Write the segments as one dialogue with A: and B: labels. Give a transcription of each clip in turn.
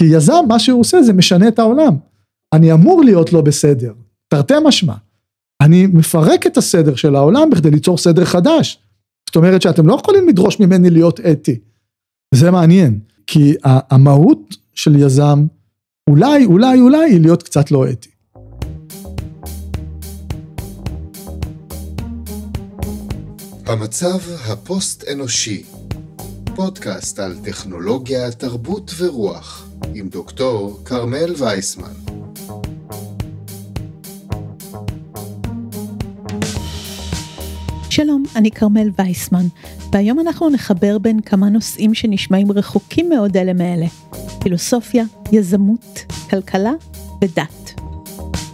A: כי יזם, מה שהוא עושה זה משנה את העולם. אני אמור להיות לא בסדר, תרתי משמע. אני מפרק את הסדר של העולם בכדי ליצור סדר חדש. זאת אומרת שאתם לא יכולים לדרוש ממני להיות אתי. זה מעניין, כי המהות של יזם, אולי, אולי, אולי, היא להיות קצת לא אתי.
B: המצב הפוסט-אנושי, פודקאסט על טכנולוגיה, תרבות ורוח, עם דוקטור כרמל וייסמן.
C: שלום, אני כרמל וייסמן, והיום אנחנו נחבר בין כמה נושאים שנשמעים רחוקים מאוד אלה מאלה. פילוסופיה, יזמות, כלכלה ודת.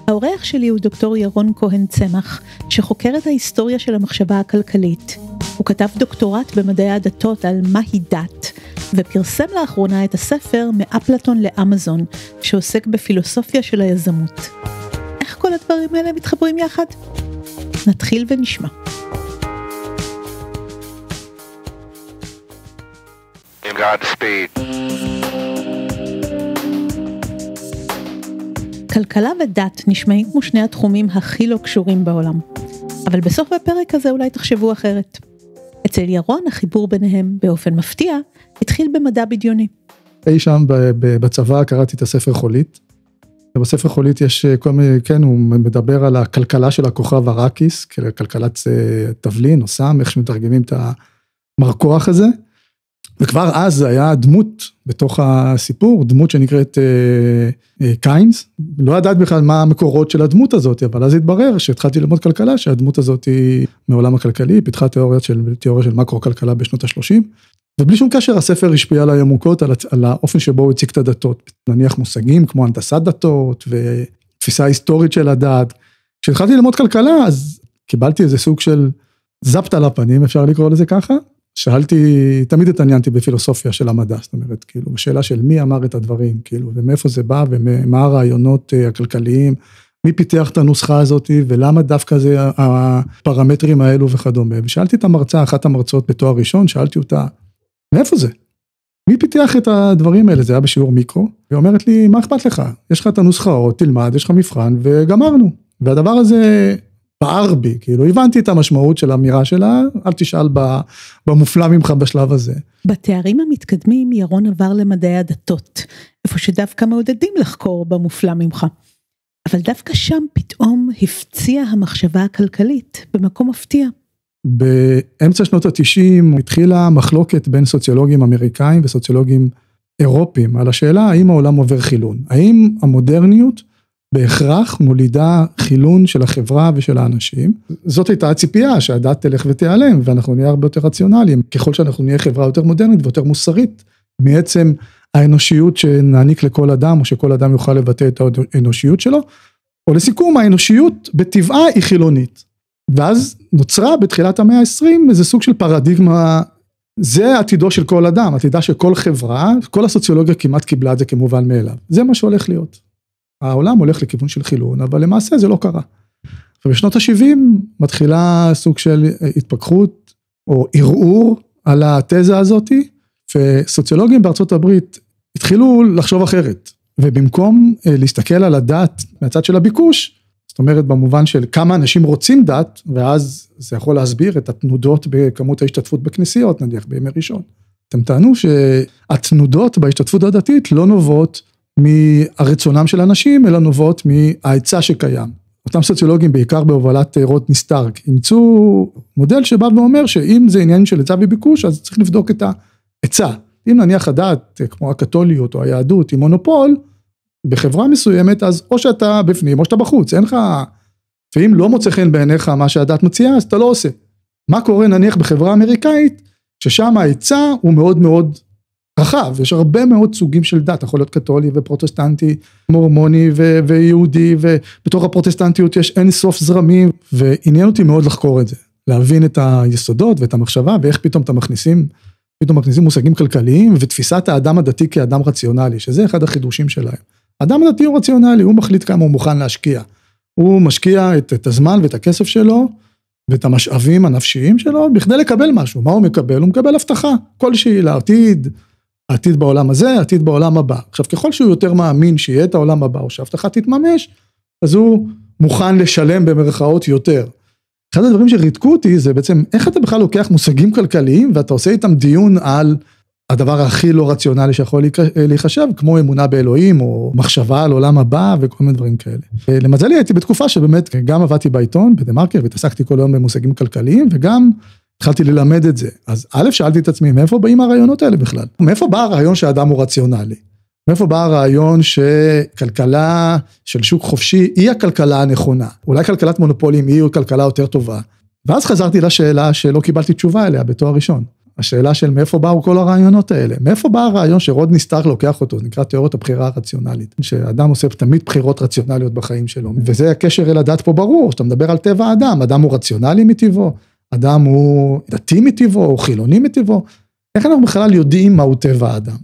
C: האורח שלי הוא דוקטור ירון כהן צמח, שחוקר את ההיסטוריה של המחשבה הכלכלית. הוא כתב דוקטורט במדעי הדתות על מהי דת, ופרסם לאחרונה את הספר מאפלטון לאמזון, שעוסק בפילוסופיה של היזמות. איך כל הדברים האלה מתחברים יחד? נתחיל ונשמע. Godspeed. כלכלה ודת נשמעים כמו שני התחומים הכי לא קשורים בעולם. אבל בסוף הפרק הזה אולי תחשבו אחרת. אצל ירון החיבור ביניהם, באופן מפתיע, התחיל במדע בדיוני.
A: אי שם בצבא קראתי את הספר חולית. ובספר חולית יש אה, כל מיני, כן, הוא מדבר על הכלכלה של הכוכב אראקיס, כלכלת אה, תבלין או סם, איך שמתרגמים את המרקוח הזה. וכבר אז היה דמות בתוך הסיפור, דמות שנקראת אה, אה, קיינס, לא ידעת בכלל מה המקורות של הדמות הזאת, אבל אז התברר שהתחלתי ללמוד כלכלה, שהדמות הזאת היא מעולם הכלכלי, פיתחה תיאוריה של, תיאוריה של מקרו-כלכלה בשנות ה-30, ובלי שום קשר הספר השפיע עליי עמוקות על, על האופן שבו הוא הציג את הדתות, נניח מושגים כמו הנדסת דתות ותפיסה היסטורית של הדת. כשהתחלתי ללמוד כלכלה אז קיבלתי איזה סוג של זפת על הפנים, אפשר לקרוא לזה ככה, שאלתי, תמיד התעניינתי בפילוסופיה של המדע, זאת אומרת, כאילו, בשאלה של מי אמר את הדברים, כאילו, ומאיפה זה בא, ומה הרעיונות אה, הכלכליים, מי פיתח את הנוסחה הזאת, ולמה דווקא זה הפרמטרים האלו וכדומה. ושאלתי את המרצה, אחת המרצות בתואר ראשון, שאלתי אותה, מאיפה זה? מי פיתח את הדברים האלה? זה היה בשיעור מיקרו, והיא אומרת לי, מה אכפת לך? יש לך את הנוסחאות, תלמד, יש לך מבחן, וגמרנו. והדבר הזה בער בי, כאילו הבנתי את המשמעות של האמירה שלה, אל תשאל במופלא ממך בשלב הזה.
C: בתארים המתקדמים ירון עבר למדעי הדתות, איפה שדווקא מעודדים לחקור במופלא ממך. אבל דווקא שם פתאום הפציעה המחשבה הכלכלית במקום מפתיע.
A: באמצע שנות התשעים התחילה מחלוקת בין סוציולוגים אמריקאים וסוציולוגים אירופים על השאלה האם העולם עובר חילון, האם המודרניות בהכרח מולידה חילון של החברה ושל האנשים. זאת הייתה הציפייה שהדת תלך ותיעלם ואנחנו נהיה הרבה יותר רציונליים. ככל שאנחנו נהיה חברה יותר מודרנית ויותר מוסרית, מעצם האנושיות שנעניק לכל אדם או שכל אדם יוכל לבטא את האנושיות שלו. או לסיכום האנושיות בטבעה היא חילונית. ואז נוצרה בתחילת המאה ה-20 איזה סוג של פרדיגמה זה עתידו של כל אדם, עתידה של כל חברה, כל הסוציולוגיה כמעט קיבלה את זה כמובן מאליו. זה מה שהולך להיות. העולם הולך לכיוון של חילון, אבל למעשה זה לא קרה. ובשנות ה-70 מתחילה סוג של התפכחות או ערעור על התזה הזאתי, וסוציולוגים בארצות הברית התחילו לחשוב אחרת, ובמקום אה, להסתכל על הדת מהצד של הביקוש, זאת אומרת במובן של כמה אנשים רוצים דת, ואז זה יכול להסביר את התנודות בכמות ההשתתפות בכנסיות, נניח בימי ראשון. אתם טענו שהתנודות בהשתתפות הדתית לא נובעות מהרצונם של אנשים, אלא נובעות מההיצע שקיים. אותם סוציולוגים, בעיקר בהובלת רוטני סטארק, אימצו מודל שבא ואומר שאם זה עניין של היצע וביקוש, אז צריך לבדוק את ההיצע. אם נניח הדת, כמו הקתוליות או היהדות, היא מונופול, בחברה מסוימת, אז או שאתה בפנים או שאתה בחוץ, אין לך... ואם לא מוצא חן בעיניך מה שהדת מציעה, אז אתה לא עושה. מה קורה נניח בחברה אמריקאית, ששם ההיצע הוא מאוד מאוד רחב, יש הרבה מאוד סוגים של דת, יכול להיות קתולי ופרוטסטנטי, מורמוני ויהודי, ובתוך הפרוטסטנטיות יש אין סוף זרמים, ועניין אותי מאוד לחקור את זה, להבין את היסודות ואת המחשבה, ואיך פתאום אתם מכניסים, פתאום מכניסים מושגים כלכליים, ותפיסת האדם הדתי כאדם רציונלי, שזה אחד החידושים שלהם. האדם הדתי הוא רציונלי, הוא מחליט כמה הוא מוכן להשקיע. הוא משקיע את, את הזמן ואת הכסף שלו, ואת המשאבים הנפשיים שלו, בכדי לקבל משהו. מה הוא מקבל? הוא מקבל הבטחה כלשהי לעתיד, העתיד בעולם הזה, העתיד בעולם הבא. עכשיו, ככל שהוא יותר מאמין שיהיה את העולם הבא, או שההבטחה תתממש, אז הוא מוכן לשלם במרכאות יותר. אחד הדברים שריתקו אותי זה בעצם איך אתה בכלל לוקח מושגים כלכליים ואתה עושה איתם דיון על הדבר הכי לא רציונלי שיכול להיחשב, כמו אמונה באלוהים או מחשבה על עולם הבא וכל מיני דברים כאלה. למזלי הייתי בתקופה שבאמת גם עבדתי בעיתון, בדה מרקר, והתעסקתי כל היום במושגים כלכליים וגם התחלתי ללמד את זה. אז א', שאלתי את עצמי, מאיפה באים הרעיונות האלה בכלל? מאיפה בא הרעיון שהאדם הוא רציונלי? מאיפה בא הרעיון שכלכלה של שוק חופשי היא הכלכלה הנכונה? אולי כלכלת מונופולים היא כלכלה יותר טובה? ואז חזרתי לשאלה שלא קיבלתי תשובה אליה בתואר ראשון. השאלה של מאיפה באו כל הרעיונות האלה, מאיפה בא הרעיון שרודני סטארק לוקח אותו, נקרא תיאוריות הבחירה הרציונלית, שאדם עושה תמיד בחירות רציונליות בחיים שלו, וזה הקשר אל הדת פה ברור, שאתה מדבר על טבע האדם, אדם הוא רציונלי מטבעו, אדם הוא דתי מטבעו, או חילוני מטבעו, איך אנחנו בכלל יודעים מהו טבע האדם?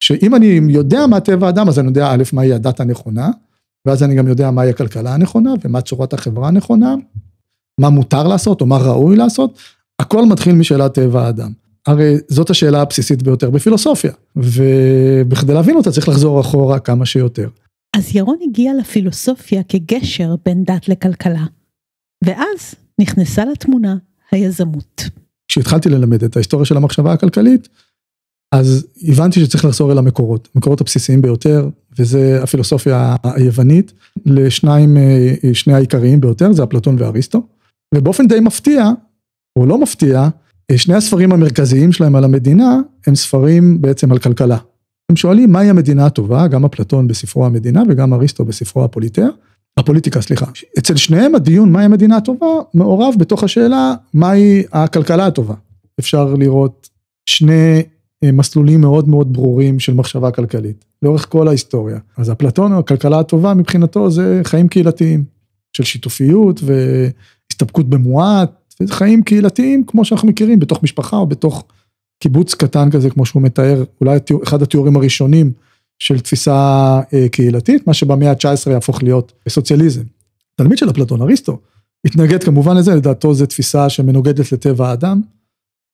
A: שאם אני יודע מה טבע האדם, אז אני יודע א', מהי הדת הנכונה, ואז אני גם יודע מהי הכלכלה הנכונה, ומה צורת החברה הנכונה, מה מותר לעשות, או מה ראוי לעשות, הכל מתחיל משאלת טבע האדם. הרי זאת השאלה הבסיסית ביותר בפילוסופיה, ובכדי להבין אותה צריך לחזור אחורה כמה שיותר.
C: אז ירון הגיע לפילוסופיה כגשר בין דת לכלכלה, ואז נכנסה לתמונה היזמות.
A: כשהתחלתי ללמד את ההיסטוריה של המחשבה הכלכלית, אז הבנתי שצריך לחזור אל המקורות, המקורות הבסיסיים ביותר, וזה הפילוסופיה היוונית, לשניים, שני העיקריים ביותר, זה אפלטון ואריסטו, ובאופן די מפתיע, או לא מפתיע, שני הספרים המרכזיים שלהם על המדינה, הם ספרים בעצם על כלכלה. הם שואלים מהי המדינה הטובה, גם אפלטון בספרו המדינה וגם אריסטו בספרו הפוליטאה, הפוליטיקה, סליחה. אצל שניהם הדיון מהי המדינה הטובה מעורב בתוך השאלה מהי הכלכלה הטובה. אפשר לראות שני אה, מסלולים מאוד מאוד ברורים של מחשבה כלכלית, לאורך כל ההיסטוריה. אז אפלטון, הכלכלה הטובה מבחינתו זה חיים קהילתיים, של שיתופיות והסתפקות במועט, חיים קהילתיים כמו שאנחנו מכירים בתוך משפחה או בתוך קיבוץ קטן כזה כמו שהוא מתאר, אולי אחד התיאורים הראשונים של תפיסה אה, קהילתית, מה שבמאה ה-19 יהפוך להיות סוציאליזם. תלמיד של אפלטון, אריסטו, התנגד כמובן לזה, לדעתו זו תפיסה שמנוגדת לטבע האדם.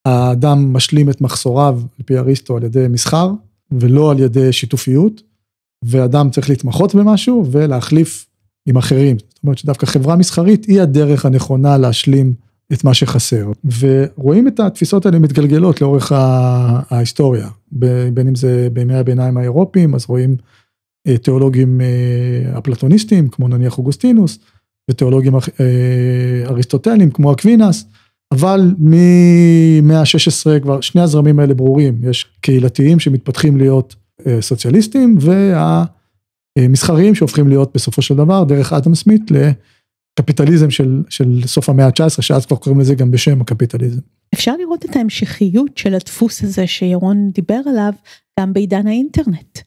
A: האדם משלים את מחסוריו, על פי אריסטו, על ידי מסחר, ולא על ידי שיתופיות, ואדם צריך להתמחות במשהו ולהחליף עם אחרים. זאת אומרת שדווקא חברה מסחרית היא הדרך הנכונה להשלים את מה שחסר. ורואים את התפיסות האלה מתגלגלות לאורך ההיסטוריה, בין אם זה בימי הביניים האירופיים, אז רואים אה, תיאולוגים אה, אפלטוניסטים, כמו נניח אוגוסטינוס, ותיאולוגים אה, אריסטוטלים, כמו אקווינס, אבל ממאה ה-16 כבר שני הזרמים האלה ברורים, יש קהילתיים שמתפתחים להיות סוציאליסטים, והמסחריים שהופכים להיות בסופו של דבר, דרך אדם סמית, קפיטליזם של, של סוף המאה ה-19, שאז כבר קוראים לזה גם בשם הקפיטליזם.
C: אפשר לראות את ההמשכיות של הדפוס הזה שירון דיבר עליו גם בעידן האינטרנט.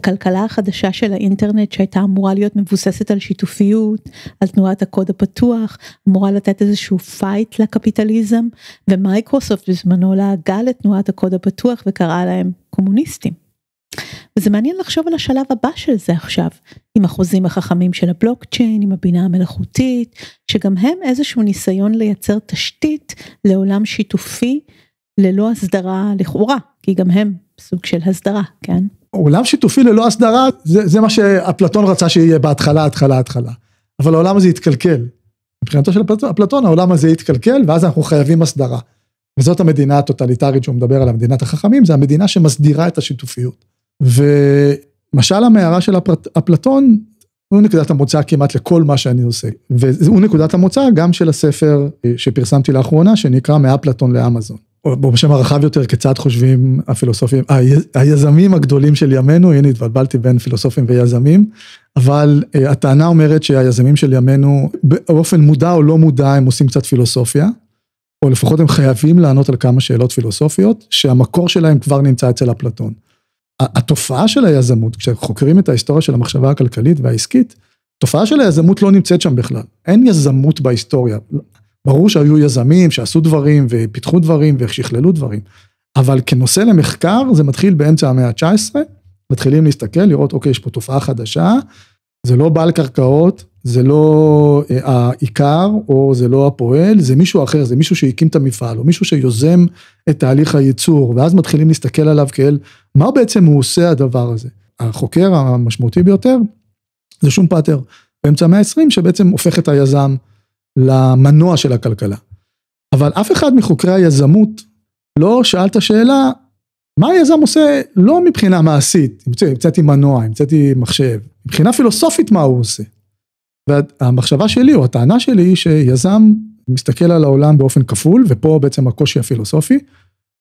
C: הכלכלה החדשה של האינטרנט שהייתה אמורה להיות מבוססת על שיתופיות, על תנועת הקוד הפתוח, אמורה לתת איזשהו פייט לקפיטליזם, ומייקרוסופט בזמנו לעגה לתנועת הקוד הפתוח וקראה להם קומוניסטים. וזה מעניין לחשוב על השלב הבא של זה עכשיו, עם החוזים החכמים של הבלוקצ'יין, עם הבינה המלאכותית, שגם הם איזשהו ניסיון לייצר תשתית לעולם שיתופי ללא הסדרה לכאורה, כי גם הם סוג של הסדרה, כן?
A: עולם שיתופי ללא הסדרה, זה, זה מה שאפלטון רצה שיהיה בהתחלה, התחלה, התחלה. אבל העולם הזה התקלקל. מבחינתו של אפלטון, העולם הזה התקלקל, ואז אנחנו חייבים הסדרה. וזאת המדינה הטוטליטרית שהוא מדבר עליה, מדינת החכמים, זה המדינה שמסדירה את השיתופיות. ומשל המערה של אפלטון הוא נקודת המוצא כמעט לכל מה שאני עושה. והוא נקודת המוצא גם של הספר אה, שפרסמתי לאחרונה, שנקרא מאפלטון לאמזון. או בשם הרחב יותר, כיצד חושבים הפילוסופים, היזמים הגדולים של ימינו, הנה התבלבלתי בין פילוסופים ויזמים, אבל אה, הטענה אומרת שהיזמים של ימינו, באופן מודע או לא מודע, הם עושים קצת פילוסופיה, או לפחות הם חייבים לענות על כמה שאלות פילוסופיות, שהמקור שלהם כבר נמצא אצל אפלטון. התופעה של היזמות, כשחוקרים את ההיסטוריה של המחשבה הכלכלית והעסקית, תופעה של היזמות לא נמצאת שם בכלל. אין יזמות בהיסטוריה. ברור שהיו יזמים שעשו דברים ופיתחו דברים ושכללו דברים, אבל כנושא למחקר זה מתחיל באמצע המאה ה-19, מתחילים להסתכל, לראות אוקיי, יש פה תופעה חדשה, זה לא בעל קרקעות, זה לא אה, העיקר, או זה לא הפועל, זה מישהו אחר, זה מישהו שהקים את המפעל, או מישהו שיוזם את תהליך הייצור, ואז מתחילים להסתכל עליו כאל, מה בעצם הוא עושה הדבר הזה. החוקר המשמעותי ביותר, זה שום פאטר, באמצע המאה ה-20, שבעצם הופך את היזם למנוע של הכלכלה. אבל אף אחד מחוקרי היזמות לא שאל את השאלה, מה היזם עושה לא מבחינה מעשית, המצאתי מנוע, המצאתי מחשב, מבחינה פילוסופית מה הוא עושה. והמחשבה שלי או הטענה שלי היא שיזם מסתכל על העולם באופן כפול ופה בעצם הקושי הפילוסופי.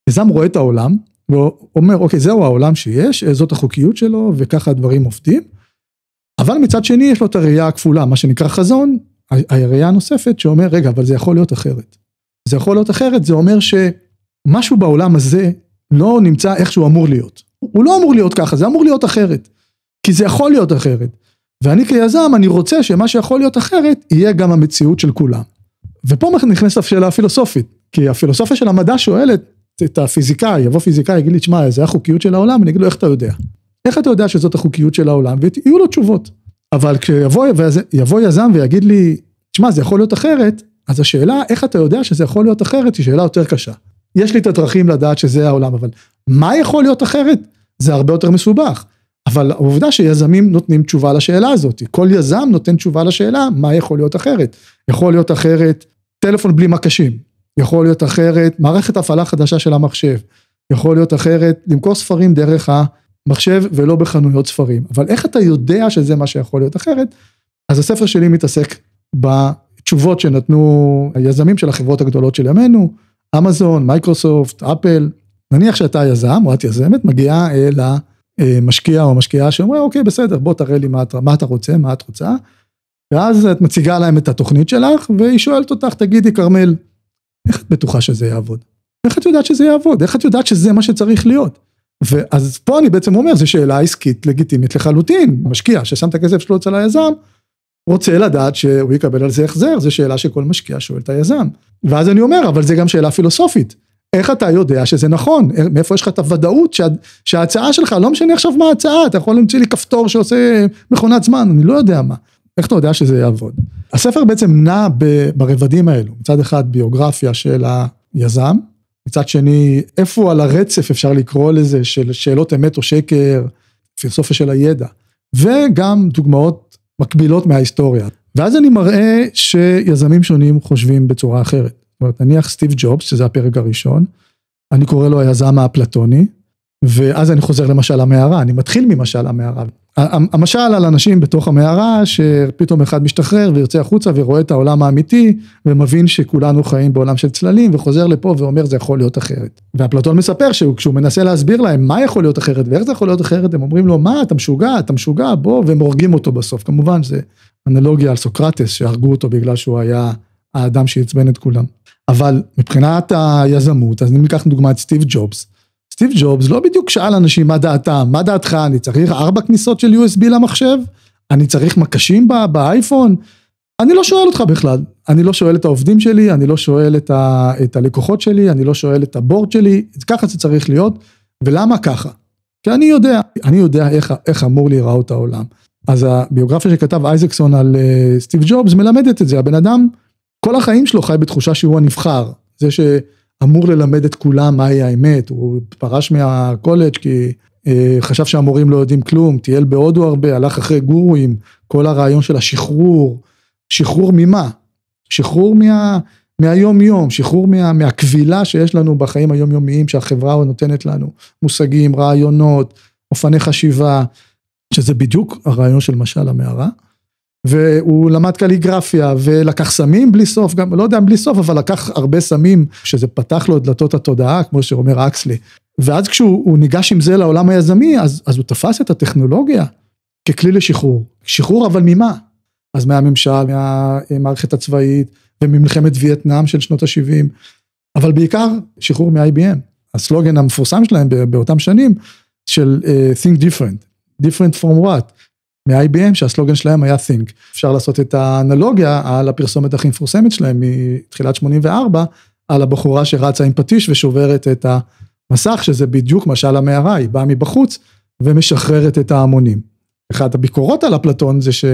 A: יזם רואה את העולם ואומר אוקיי זהו העולם שיש זאת החוקיות שלו וככה הדברים עובדים. אבל מצד שני יש לו את הראייה הכפולה מה שנקרא חזון הראייה הנוספת שאומר רגע אבל זה יכול להיות אחרת. זה יכול להיות אחרת זה אומר שמשהו בעולם הזה לא נמצא איך שהוא אמור להיות. הוא לא אמור להיות ככה זה אמור להיות אחרת. כי זה יכול להיות אחרת. ואני כיזם, אני רוצה שמה שיכול להיות אחרת, יהיה גם המציאות של כולם. ופה נכנסת השאלה הפילוסופית, כי הפילוסופיה של המדע שואלת את הפיזיקאי, יבוא פיזיקאי, יגיד לי, תשמע, זה החוקיות של העולם, אני אגיד לו, איך אתה יודע? איך אתה יודע שזאת החוקיות של העולם? ויהיו לו תשובות. אבל כשיבוא יזם ויגיד לי, תשמע, זה יכול להיות אחרת, אז השאלה, איך אתה יודע שזה יכול להיות אחרת, היא שאלה יותר קשה. יש לי את הדרכים לדעת שזה העולם, אבל מה יכול להיות אחרת? זה הרבה יותר מסובך. אבל העובדה שיזמים נותנים תשובה לשאלה הזאת, כל יזם נותן תשובה לשאלה מה יכול להיות אחרת. יכול להיות אחרת טלפון בלי מקשים, יכול להיות אחרת מערכת הפעלה חדשה של המחשב, יכול להיות אחרת למכור ספרים דרך המחשב ולא בחנויות ספרים. אבל איך אתה יודע שזה מה שיכול להיות אחרת? אז הספר שלי מתעסק בתשובות שנתנו היזמים של החברות הגדולות של ימינו, אמזון, מייקרוסופט, אפל, נניח שאתה יזם או את יזמת, מגיעה אל ה... אה, משקיע או משקיעה שאומרים אוקיי בסדר בוא תראה לי מה, מה אתה רוצה מה את רוצה. ואז את מציגה להם את התוכנית שלך והיא שואלת אותך תגידי כרמל איך את בטוחה שזה יעבוד? איך את יודעת שזה יעבוד? איך את יודעת שזה מה שצריך להיות? ואז פה אני בעצם אומר זו שאלה עסקית לגיטימית לחלוטין משקיע ששם את הכסף שלו אצל היזם רוצה לדעת שהוא יקבל על זה החזר זו שאלה שכל משקיע שואל את היזם ואז אני אומר אבל זה גם שאלה פילוסופית איך אתה יודע שזה נכון, מאיפה יש לך את הוודאות שה, שההצעה שלך, לא משנה עכשיו מה ההצעה, אתה יכול למצוא לי כפתור שעושה מכונת זמן, אני לא יודע מה, איך אתה יודע שזה יעבוד. הספר בעצם נע ברבדים האלו, מצד אחד ביוגרפיה של היזם, מצד שני איפה על הרצף אפשר לקרוא לזה של שאלות אמת או שקר, פילוסופיה של הידע, וגם דוגמאות מקבילות מההיסטוריה. ואז אני מראה שיזמים שונים חושבים בצורה אחרת. זאת אומרת, נניח סטיב ג'ובס, שזה הפרק הראשון, אני קורא לו היזם האפלטוני, ואז אני חוזר למשל המערה, אני מתחיל ממשל המערה. המשל על אנשים בתוך המערה, שפתאום אחד משתחרר ויוצא החוצה ורואה את העולם האמיתי, ומבין שכולנו חיים בעולם של צללים, וחוזר לפה ואומר זה יכול להיות אחרת. ואפלטון מספר שכשהוא מנסה להסביר להם מה יכול להיות אחרת ואיך זה יכול להיות אחרת, הם אומרים לו מה אתה משוגע, אתה משוגע, בוא, והם הורגים אותו בסוף. כמובן זה אנלוגיה על סוקרטס שהרגו אותו בגלל שהוא היה האדם שעצבן את כולם. אבל מבחינת היזמות, אז אם ניקח דוגמא את סטיב ג'ובס, סטיב ג'ובס לא בדיוק שאל אנשים מה דעתם, מה דעתך, אני צריך ארבע כניסות של USB למחשב? אני צריך מקשים באייפון? אני לא שואל אותך בכלל, אני לא שואל את העובדים שלי, אני לא שואל את, ה, את הלקוחות שלי, אני לא שואל את הבורד שלי, ככה זה צריך להיות, ולמה ככה? כי אני יודע, אני יודע איך, איך אמור להיראות העולם. אז הביוגרפיה שכתב אייזקסון על uh, סטיב ג'ובס מלמדת את זה, הבן אדם כל החיים שלו חי בתחושה שהוא הנבחר, זה שאמור ללמד את כולם מהי האמת, הוא פרש מהקולג' כי אה, חשב שהמורים לא יודעים כלום, טייל בהודו הרבה, הלך אחרי גורואים, כל הרעיון של השחרור, שחרור ממה? שחרור מה, מהיום יום, שחרור מה, מהקבילה שיש לנו בחיים היומיומיים שהחברה נותנת לנו, מושגים, רעיונות, אופני חשיבה, שזה בדיוק הרעיון של משל המערה. והוא למד קליגרפיה ולקח סמים בלי סוף, גם לא יודע בלי סוף, אבל לקח הרבה סמים, שזה פתח לו את דלתות התודעה, כמו שאומר אקסלי. ואז כשהוא ניגש עם זה לעולם היזמי, אז, אז הוא תפס את הטכנולוגיה ככלי לשחרור. שחרור אבל ממה? אז מהממשל, מהמערכת הצבאית וממלחמת וייטנאם של שנות ה-70, אבל בעיקר שחרור מ-IBM. הסלוגן המפורסם שלהם באותם שנים של uh, think different, different from what? מ-IBM שהסלוגן שלהם היה think. אפשר לעשות את האנלוגיה על הפרסומת הכי מפורסמת שלהם מתחילת 84, על הבחורה שרצה עם פטיש ושוברת את המסך, שזה בדיוק משל המערה, היא באה מבחוץ ומשחררת את ההמונים. אחת הביקורות על אפלטון זה ש,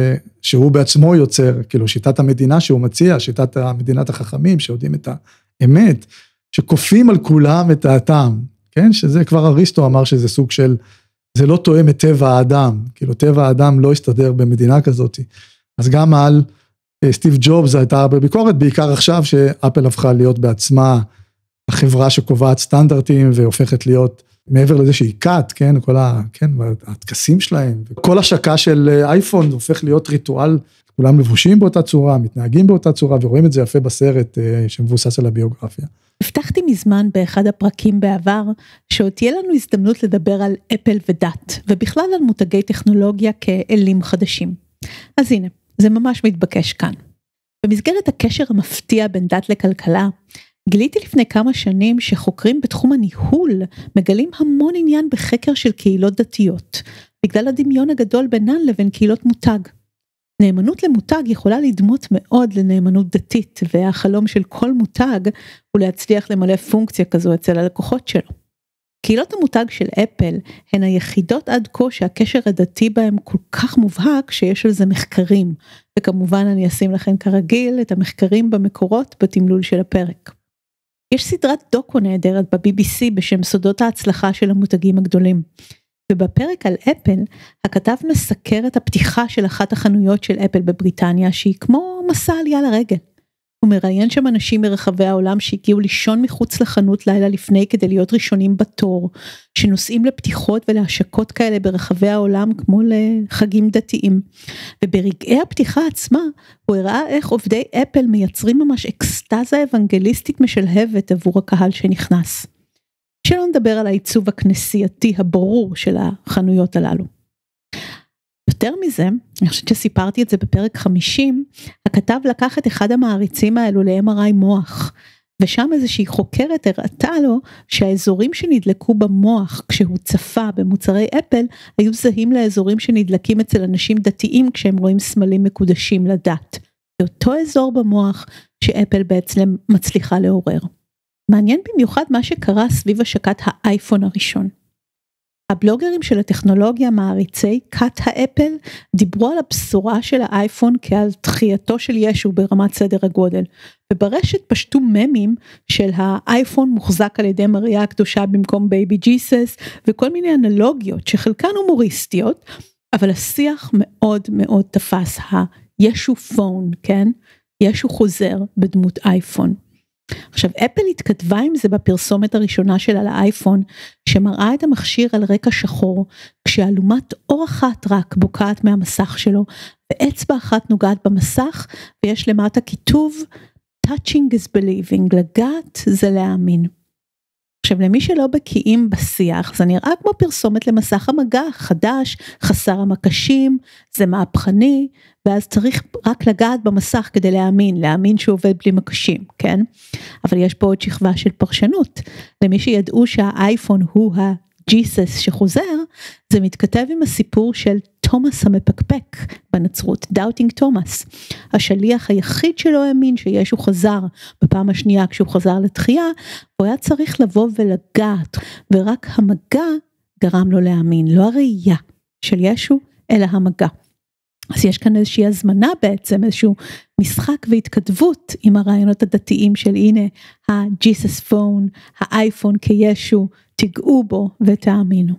A: שהוא בעצמו יוצר, כאילו שיטת המדינה שהוא מציע, שיטת המדינת החכמים שיודעים את האמת, שכופים על כולם את דעתם, כן? שזה כבר אריסטו אמר שזה סוג של, זה לא תואם את טבע האדם, כאילו טבע האדם לא יסתדר במדינה כזאת. אז גם על אה, סטיב ג'ובס הייתה הרבה ביקורת, בעיקר עכשיו שאפל הפכה להיות בעצמה החברה שקובעת סטנדרטים והופכת להיות מעבר לזה שהיא קאט, כן, כל ה... כן, הטקסים שלהם, כל השקה של אה, אייפון הופך להיות ריטואל, כולם לבושים באותה צורה, מתנהגים באותה צורה, ורואים את זה יפה בסרט אה, שמבוסס על הביוגרפיה.
C: הבטחתי מזמן באחד הפרקים בעבר, שעוד תהיה לנו הזדמנות לדבר על אפל ודת, ובכלל על מותגי טכנולוגיה כאלים חדשים. אז הנה, זה ממש מתבקש כאן. במסגרת הקשר המפתיע בין דת לכלכלה, גיליתי לפני כמה שנים שחוקרים בתחום הניהול מגלים המון עניין בחקר של קהילות דתיות, בגלל הדמיון הגדול בינן לבין קהילות מותג. נאמנות למותג יכולה לדמות מאוד לנאמנות דתית, והחלום של כל מותג הוא להצליח למלא פונקציה כזו אצל הלקוחות שלו. קהילות המותג של אפל הן היחידות עד כה שהקשר הדתי בהם כל כך מובהק שיש על זה מחקרים, וכמובן אני אשים לכם כרגיל את המחקרים במקורות בתמלול של הפרק. יש סדרת דוקו נהדרת ב-BBC בשם סודות ההצלחה של המותגים הגדולים. ובפרק על אפל, הכתב מסקר את הפתיחה של אחת החנויות של אפל בבריטניה שהיא כמו מסע עלייה לרגל. הוא מראיין שם אנשים מרחבי העולם שהגיעו לישון מחוץ לחנות לילה לפני כדי להיות ראשונים בתור, שנוסעים לפתיחות ולהשקות כאלה ברחבי העולם כמו לחגים דתיים. וברגעי הפתיחה עצמה הוא הראה איך עובדי אפל מייצרים ממש אקסטזה אוונגליסטית משלהבת עבור הקהל שנכנס. שלא נדבר על העיצוב הכנסייתי הברור של החנויות הללו. יותר מזה, אני חושבת שסיפרתי את זה בפרק 50, הכתב לקח את אחד המעריצים האלו ל-MRI מוח, ושם איזושהי חוקרת הראתה לו שהאזורים שנדלקו במוח כשהוא צפה במוצרי אפל היו זהים לאזורים שנדלקים אצל אנשים דתיים כשהם רואים סמלים מקודשים לדת. זה אותו אזור במוח שאפל בעצם מצליחה לעורר. מעניין במיוחד מה שקרה סביב השקת האייפון הראשון. הבלוגרים של הטכנולוגיה מעריצי כת האפל דיברו על הבשורה של האייפון כעל תחייתו של ישו ברמת סדר הגודל וברשת פשטו ממים של האייפון מוחזק על ידי מריה הקדושה במקום baby Jesus וכל מיני אנלוגיות שחלקן הומוריסטיות אבל השיח מאוד מאוד תפס הישו פון כן ישו חוזר בדמות אייפון. עכשיו אפל התכתבה עם זה בפרסומת הראשונה שלה לאייפון שמראה את המכשיר על רקע שחור כשאלומת אור אחת רק בוקעת מהמסך שלו ואצבע אחת נוגעת במסך ויש למטה כיתוב touching is believing לגעת זה להאמין. עכשיו למי שלא בקיאים בשיח זה נראה כמו פרסומת למסך המגע חדש חסר המקשים זה מהפכני ואז צריך רק לגעת במסך כדי להאמין להאמין שהוא עובד בלי מקשים כן? אבל יש פה עוד שכבה של פרשנות. למי שידעו שהאייפון הוא ה Jesus שחוזר זה מתכתב עם הסיפור של תומאס המפקפק בנצרות, doubting Thomas. השליח היחיד שלא האמין שישו חזר בפעם השנייה כשהוא חזר לתחייה, הוא היה צריך לבוא ולגעת, ורק המגע גרם לו להאמין, לא הראייה של ישו, אלא המגע. אז יש כאן איזושהי הזמנה בעצם, איזשהו משחק והתכתבות עם הרעיונות הדתיים של הנה הג'יסס פון, האייפון כישו, תיגעו בו ותאמינו.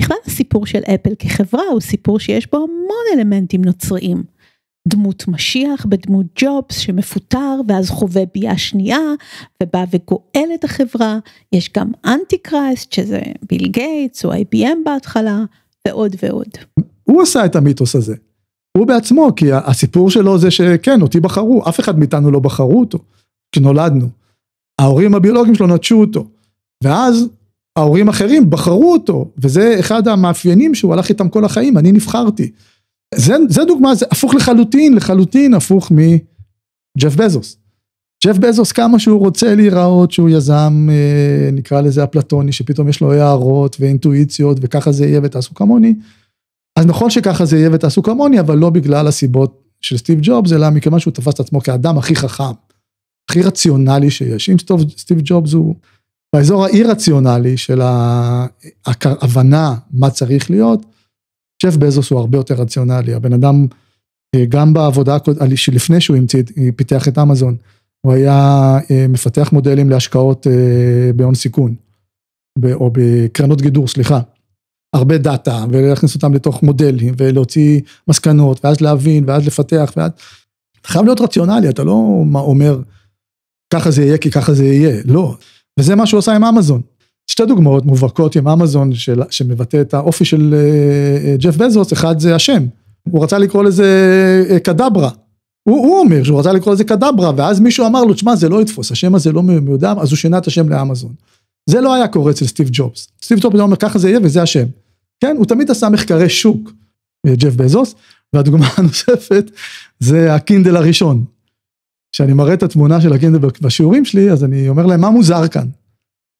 C: בכלל הסיפור של אפל כחברה הוא סיפור שיש בו המון אלמנטים נוצריים. דמות משיח בדמות ג'ובס שמפוטר ואז חווה ביאה שנייה ובא וגואל את החברה, יש גם אנטי קרייסט שזה ביל גייטס או IBM בהתחלה ועוד ועוד.
A: הוא עשה את המיתוס הזה. הוא בעצמו כי הסיפור שלו זה שכן אותי בחרו אף אחד מאיתנו לא בחרו אותו כשנולדנו. ההורים הביולוגיים שלו נטשו אותו. ואז ההורים אחרים בחרו אותו, וזה אחד המאפיינים שהוא הלך איתם כל החיים, אני נבחרתי. זה, זה דוגמה, זה הפוך לחלוטין, לחלוטין הפוך מג'ף בזוס. ג'ף בזוס כמה שהוא רוצה להיראות שהוא יזם, אה, נקרא לזה אפלטוני, שפתאום יש לו הערות ואינטואיציות וככה זה יהיה ותעשו כמוני. אז נכון שככה זה יהיה ותעשו כמוני, אבל לא בגלל הסיבות של סטיב ג'ובס, אלא מכיוון שהוא תפס את עצמו כאדם הכי חכם, הכי רציונלי שיש. אם סטיב ג'ובס הוא באזור האי רציונלי של ההבנה מה צריך להיות, ג'ף בזוס הוא הרבה יותר רציונלי, הבן אדם, אה, גם בעבודה שלפני שהוא המציא, פיתח את אמזון, הוא היה מפתח מודלים להשקעות בהון סיכון, או בקרנות גידור, סליחה. הרבה דאטה, ולהכניס אותם לתוך מודלים, ולהוציא מסקנות, ואז להבין, ואז לפתח, ואז... אתה חייב להיות רציונלי, אתה לא אומר, ככה זה יהיה כי ככה זה יהיה, לא. וזה מה שהוא עושה עם אמזון. שתי דוגמאות מובהקות עם אמזון של, שמבטא את האופי של uh, ג'ף בזוס, אחד זה השם, הוא רצה לקרוא לזה אה, קדברה. הוא, הוא אומר שהוא רצה לקרוא לזה קדברה, ואז מישהו אמר לו, תשמע זה לא יתפוס, השם הזה לא מיודע, אז הוא שינה את השם לאמזון. זה לא היה קורה אצל סטיב ג'ובס. סטיב ג'ובס אומר ככה זה יהיה וזה השם. כן, הוא תמיד עשה מחקרי שוק, אה, ג'ף בזוס, והדוגמה הנוספת זה הקינדל הראשון. כשאני מראה את התמונה של הקינדל בשיעורים שלי, אז אני אומר להם, מה מוזר כאן?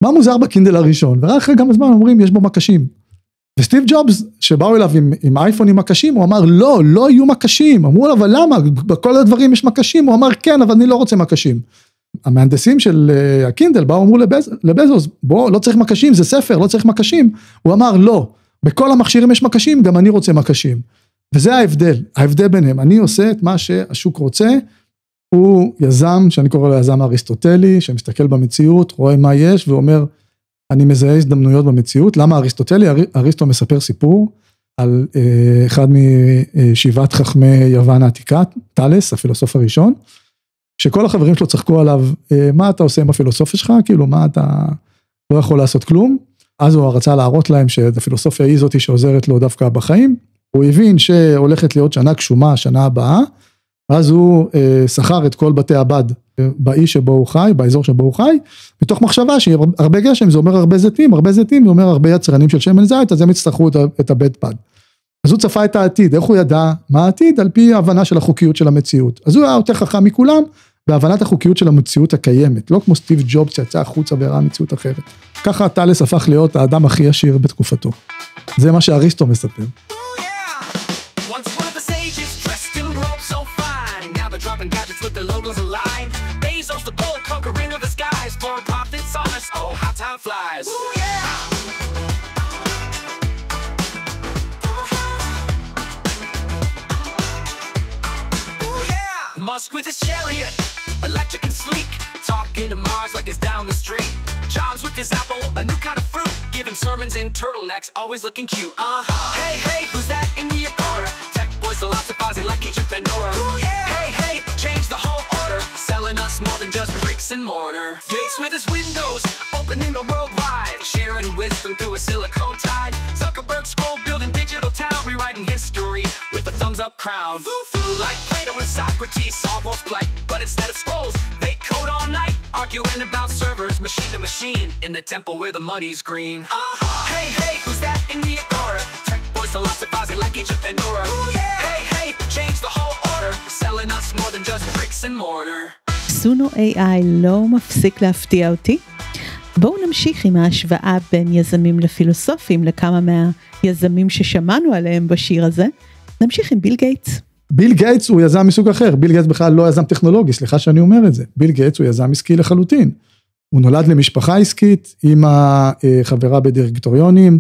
A: מה מוזר בקינדל הראשון? ורק אחרי כמה זמן אומרים, יש בו מקשים. וסטיב ג'ובס, שבאו אליו עם, עם אייפון עם מקשים, הוא אמר, לא, לא יהיו מקשים. אמרו לו, אבל למה? בכל הדברים יש מקשים. הוא אמר, כן, אבל אני לא רוצה מקשים. המהנדסים של אה, הקינדל באו אמרו לבז, לבזוס, בוא, לא צריך מקשים, זה ספר, לא צריך מקשים. הוא אמר, לא, בכל המכשירים יש מקשים, גם אני רוצה מקשים. וזה ההבדל, ההבדל ביניהם, אני עושה את מה שהשוק רוצה, הוא יזם, שאני קורא לו יזם אריסטוטלי, שמסתכל במציאות, רואה מה יש ואומר, אני מזהה הזדמנויות במציאות. למה אריסטוטלי? אריסטו מספר סיפור על אה, אחד משבעת חכמי יוון העתיקה, טאלס, הפילוסוף הראשון, שכל החברים שלו צחקו עליו, אה, מה אתה עושה עם הפילוסופיה שלך? כאילו, מה אתה לא יכול לעשות כלום? אז הוא רצה להראות להם שהפילוסופיה היא זאתי שעוזרת לו דווקא בחיים. הוא הבין שהולכת להיות שנה גשומה, שנה הבאה, אז הוא אה, שכר את כל בתי הבד באי שבו הוא חי, באזור שבו הוא חי, מתוך מחשבה שהרבה גשם זה אומר הרבה זיתים, הרבה זיתים זה אומר הרבה יצרנים של שמן זית, אז הם יצטרכו את הבד פד. אז הוא צפה את העתיד, איך הוא ידע מה העתיד? על פי ההבנה של החוקיות של המציאות. אז הוא היה יותר חכם מכולם בהבנת החוקיות של המציאות הקיימת, לא כמו סטיב ג'ובס שיצא החוצה והראה מציאות אחרת. ככה טאלס הפך להיות האדם הכי עשיר בתקופתו. זה מה שאריסטו מספר. Musk with his chariot, electric and sleek, talking to Mars like it's down the street. Jobs with his apple, a new kind of fruit, giving sermons in turtlenecks, always looking cute. Uh huh. hey, hey, who's that in the Agora? Tech boys philosophizing like Egypt and Nora. Yeah. Hey, hey, change the whole order, selling us more than just bricks and mortar. Gates with his windows, opening the world wide, sharing wisdom through a silicone tide. Zuckerberg scroll crown. Foo foo like Plato and Socrates, almost blight, but instead of scrolls, they code all night, arguing about servers, machine to machine, in the temple where the money's green. Uh-huh. Hey, hey, who's that in the Agora? Tech boys philosophizing like Egypt and Nora. Ooh, yeah. Hey, hey, change the whole order, selling us more than just bricks and mortar. סונו AI לא מפסיק להפתיע אותי. בואו נמשיך עם ההשוואה בין יזמים לפילוסופים לכמה מהיזמים ששמענו עליהם בשיר הזה. נמשיך עם ביל גייטס. ביל גייטס הוא יזם מסוג אחר, ביל גייטס בכלל לא יזם טכנולוגי, סליחה שאני אומר את זה. ביל גייטס הוא יזם עסקי לחלוטין. הוא נולד למשפחה עסקית, אמא חברה בדירקטוריונים,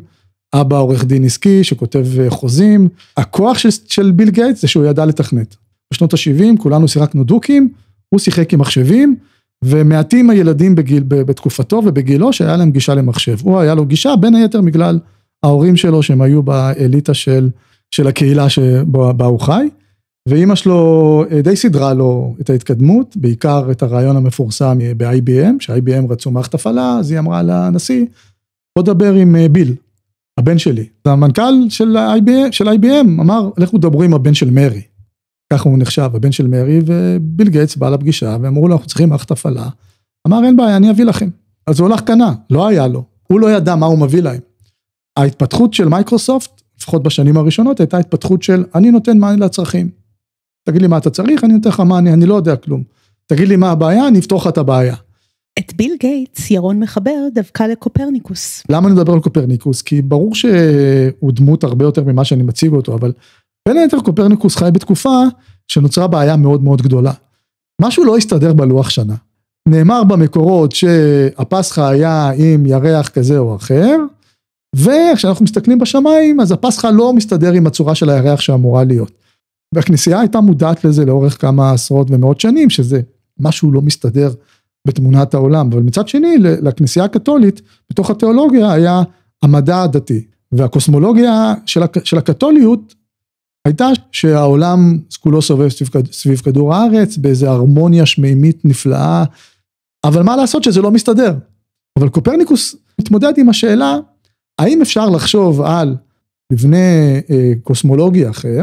A: אבא עורך דין עסקי שכותב חוזים. הכוח של, של ביל גייטס זה שהוא ידע לתכנת. בשנות ה-70 כולנו שיחקנו דוקים, הוא שיחק עם מחשבים, ומעטים הילדים בגיל, בתקופתו ובגילו שהיה להם גישה למחשב. הוא היה לו גישה בין היתר בגלל ההורים שלו שהם היו באליטה של, של הקהילה שבה הוא חי. ואימא שלו די סידרה לו את ההתקדמות, בעיקר את הרעיון המפורסם ב-IBM, ש-IBM רצו מערכת הפעלה, אז היא אמרה לנשיא, בוא דבר עם ביל, הבן שלי. המנכ"ל של IBM, של IBM אמר, לכו דברו עם הבן של מרי. ככה הוא נחשב, הבן של מרי, וביל גייטס בא לפגישה, ואמרו לו, אנחנו צריכים מערכת הפעלה. אמר, אין בעיה, אני אביא לכם. אז הוא הלך קנה, לא היה לו. הוא לא ידע מה הוא מביא להם. ההתפתחות של מייקרוסופט, לפחות בשנים הראשונות, הייתה התפתחות של, אני נותן מענה לצרכים. תגיד לי מה אתה צריך, אני נותן לך מענה, אני לא יודע כלום. תגיד לי מה הבעיה, אני אפתור לך את הבעיה.
C: את ביל גייטס ירון מחבר דווקא לקופרניקוס.
A: למה אני מדבר על קופרניקוס? כי ברור שהוא דמות הרבה יותר ממה שאני מציג אותו, אבל בין היתר קופרניקוס חי בתקופה שנוצרה בעיה מאוד מאוד גדולה. משהו לא הסתדר בלוח שנה. נאמר במקורות שהפסחא היה עם ירח כזה או אחר, וכשאנחנו מסתכלים בשמיים, אז הפסחא לא מסתדר עם הצורה של הירח שאמורה להיות. והכנסייה הייתה מודעת לזה לאורך כמה עשרות ומאות שנים, שזה משהו לא מסתדר בתמונת העולם, אבל מצד שני, לכנסייה הקתולית, בתוך התיאולוגיה היה המדע הדתי, והקוסמולוגיה של, הק, של הקתוליות הייתה שהעולם כולו סובב סביב, סביב כדור הארץ, באיזה הרמוניה שמימית נפלאה, אבל מה לעשות שזה לא מסתדר. אבל קופרניקוס מתמודד עם השאלה, האם אפשר לחשוב על מבנה אה, קוסמולוגי אחר,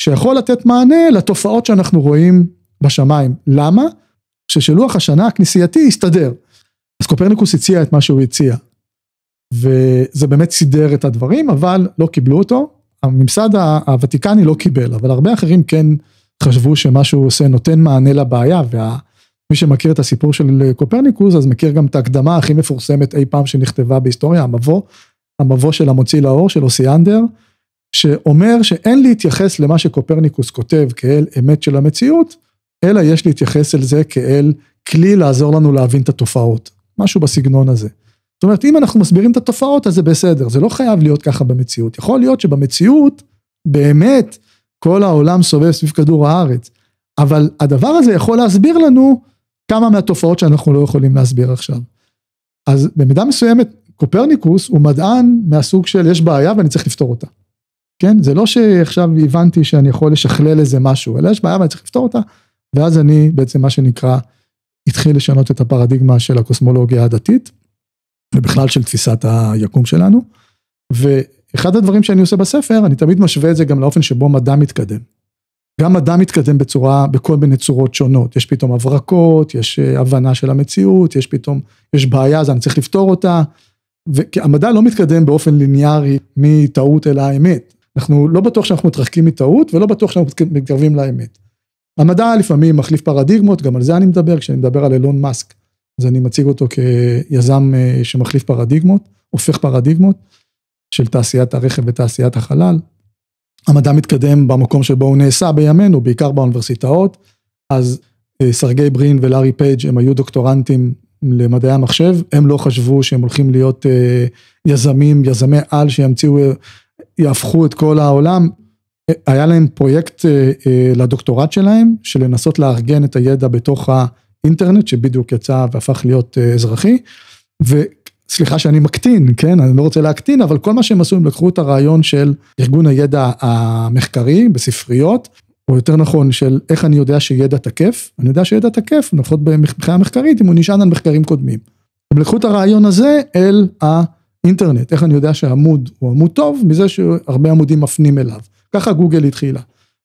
A: שיכול לתת מענה לתופעות שאנחנו רואים בשמיים. למה? ששלוח השנה הכנסייתי יסתדר. אז קופרניקוס הציע את מה שהוא הציע. וזה באמת סידר את הדברים, אבל לא קיבלו אותו. הממסד הוותיקני לא קיבל, אבל הרבה אחרים כן חשבו שמה שהוא עושה נותן מענה לבעיה, ומי שמכיר את הסיפור של קופרניקוס, אז מכיר גם את ההקדמה הכי מפורסמת אי פעם שנכתבה בהיסטוריה, המבוא, המבוא של המוציא לאור של אוסיאנדר, שאומר שאין להתייחס למה שקופרניקוס כותב כאל אמת של המציאות, אלא יש להתייחס אל זה כאל כלי לעזור לנו להבין את התופעות, משהו בסגנון הזה. זאת אומרת, אם אנחנו מסבירים את התופעות, אז זה בסדר, זה לא חייב להיות ככה במציאות. יכול להיות שבמציאות, באמת, כל העולם סובב סביב כדור הארץ, אבל הדבר הזה יכול להסביר לנו כמה מהתופעות שאנחנו לא יכולים להסביר עכשיו. אז במידה מסוימת, קופרניקוס הוא מדען מהסוג של יש בעיה ואני צריך לפתור אותה. כן? זה לא שעכשיו הבנתי שאני יכול לשכלל איזה משהו, אלא יש בעיה ואני צריך לפתור אותה, ואז אני בעצם מה שנקרא, התחיל לשנות את הפרדיגמה של הקוסמולוגיה הדתית, ובכלל של תפיסת היקום שלנו. ואחד הדברים שאני עושה בספר, אני תמיד משווה את זה גם לאופן שבו מדע מתקדם. גם מדע מתקדם בצורה, בכל מיני צורות שונות, יש פתאום הברקות, יש אה, הבנה של המציאות, יש פתאום, יש בעיה אז אני צריך לפתור אותה, והמדע לא מתקדם באופן ליניארי מטעות אל האמת, אנחנו לא בטוח שאנחנו מתרחקים מטעות ולא בטוח שאנחנו מתקרבים לאמת. המדע לפעמים מחליף פרדיגמות, גם על זה אני מדבר, כשאני מדבר על אילון מאסק, אז אני מציג אותו כיזם אה, שמחליף פרדיגמות, הופך פרדיגמות של תעשיית הרכב ותעשיית החלל. המדע מתקדם במקום שבו הוא נעשה בימינו, בעיקר באוניברסיטאות, אז אה, סרגי ברין ולארי פייג' הם היו דוקטורנטים למדעי המחשב, הם לא חשבו שהם הולכים להיות אה, יזמים, יזמי על שימציאו, יהפכו את כל העולם. היה להם פרויקט לדוקטורט שלהם, של לנסות לארגן את הידע בתוך ה... אינטרנט שבדיוק יצא והפך להיות אה, אזרחי, וסליחה שאני מקטין, כן, אני לא רוצה להקטין, אבל כל מה שהם עשו, הם לקחו את הרעיון של ארגון הידע המחקרי בספריות, או יותר נכון של איך אני יודע שידע תקף, אני יודע שידע תקף, לפחות מבחינה מחקרית, אם הוא נשען על מחקרים קודמים. הם לקחו את הרעיון הזה אל האינטרנט, איך אני יודע שעמוד הוא עמוד טוב, מזה שהרבה עמודים מפנים אליו. ככה גוגל התחילה.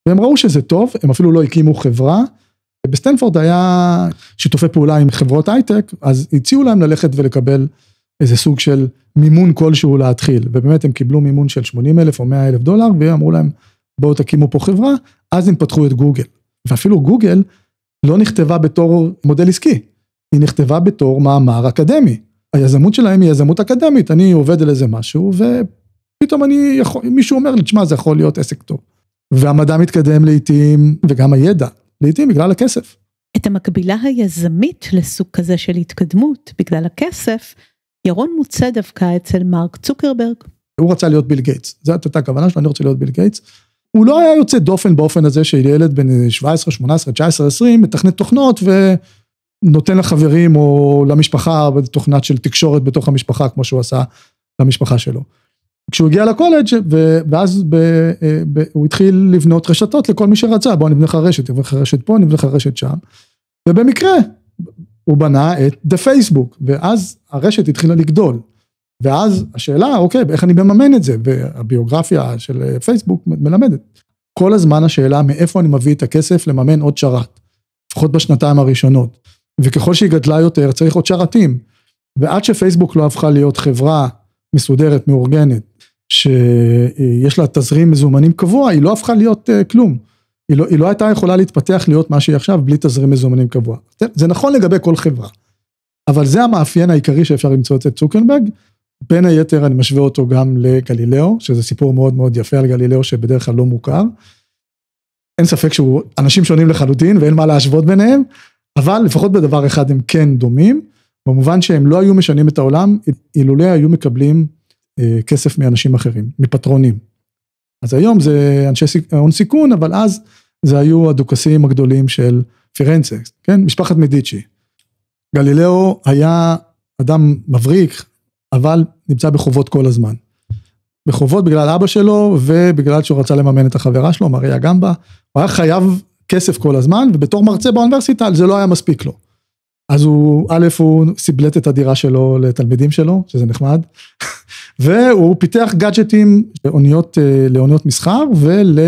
A: והם ראו שזה טוב, הם אפילו לא הקימו חברה, בסטנפורד היה שיתופי פעולה עם חברות הייטק, אז הציעו להם ללכת ולקבל איזה סוג של מימון כלשהו להתחיל, ובאמת הם קיבלו מימון של 80 אלף או 100 אלף דולר, ואמרו להם בואו תקימו פה חברה, אז הם פתחו את גוגל. ואפילו גוגל לא נכתבה בתור מודל עסקי, היא נכתבה בתור מאמר אקדמי. היזמות שלהם היא יזמות אקדמית, אני עובד על איזה משהו, ופתאום אני יכול, מישהו אומר לי, תשמע, זה יכול להיות עסק טוב. והמדע מתקדם לעיתים, וגם הידע. לעתים בגלל הכסף.
C: את המקבילה היזמית לסוג כזה של התקדמות בגלל הכסף, ירון מוצא דווקא אצל מרק צוקרברג.
A: הוא רצה להיות ביל גייטס, זאת הייתה הכוונה שלו, אני רוצה להיות ביל גייטס. הוא לא היה יוצא דופן באופן הזה שילד בן 17, 18, 19, 20, מתכנת תוכנות ונותן לחברים או למשפחה תוכנת של תקשורת בתוך המשפחה, כמו שהוא עשה למשפחה שלו. כשהוא הגיע לקולג' ואז ב, ב, הוא התחיל לבנות רשתות לכל מי שרצה, בוא נבנה לך רשת, נבנה לך רשת פה, נבנה לך רשת שם. ובמקרה הוא בנה את דה פייסבוק, ואז הרשת התחילה לגדול. ואז השאלה, אוקיי, איך אני מממן את זה? והביוגרפיה של פייסבוק מלמדת. כל הזמן השאלה מאיפה אני מביא את הכסף לממן עוד שרת, לפחות בשנתיים הראשונות. וככל שהיא גדלה יותר צריך עוד שרתים. ועד שפייסבוק לא הפכה להיות חברה מסודרת, מאורגנת, שיש לה תזרים מזומנים קבוע, היא לא הפכה להיות uh, כלום. היא לא, היא לא הייתה יכולה להתפתח להיות מה שהיא עכשיו בלי תזרים מזומנים קבוע. זה נכון לגבי כל חברה, אבל זה המאפיין העיקרי שאפשר למצוא אצל צוקנברג. בין היתר אני משווה אותו גם לגלילאו, שזה סיפור מאוד מאוד יפה על גלילאו שבדרך כלל לא מוכר. אין ספק שהוא אנשים שונים לחלוטין ואין מה להשוות ביניהם, אבל לפחות בדבר אחד הם כן דומים, במובן שהם לא היו משנים את העולם אילולא היו מקבלים אה, כסף מאנשים אחרים, מפטרונים. אז היום זה אנשי הון סיכון, אבל אז זה היו הדוכסים הגדולים של פירנצה, כן? משפחת מדיצ'י. גלילאו היה אדם מבריק, אבל נמצא בחובות כל הזמן. בחובות בגלל אבא שלו ובגלל שהוא רצה לממן את החברה שלו, מריה גמבה. הוא היה חייב כסף כל הזמן, ובתור מרצה באוניברסיטה זה לא היה מספיק לו. אז הוא, א', הוא סיבלט את הדירה שלו לתלמידים שלו, שזה נחמד, והוא פיתח גאדג'טים לאוניות, אה, לאוניות מסחר, ול,